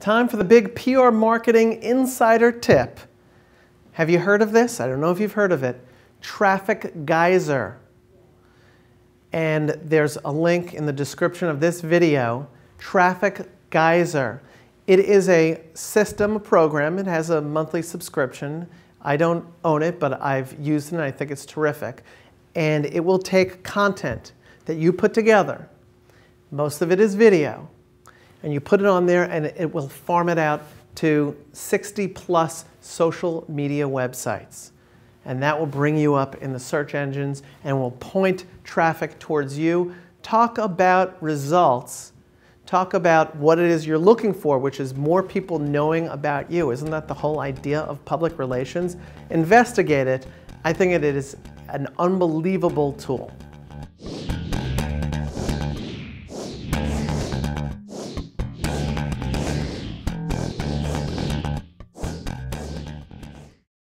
Time for the big PR marketing insider tip. Have you heard of this? I don't know if you've heard of it. Traffic Geyser. And there's a link in the description of this video. Traffic Geyser. It is a system a program. It has a monthly subscription. I don't own it, but I've used it and I think it's terrific. And it will take content that you put together. Most of it is video and you put it on there and it will farm it out to 60 plus social media websites. And that will bring you up in the search engines and will point traffic towards you. Talk about results. Talk about what it is you're looking for, which is more people knowing about you. Isn't that the whole idea of public relations? Investigate it. I think it is an unbelievable tool.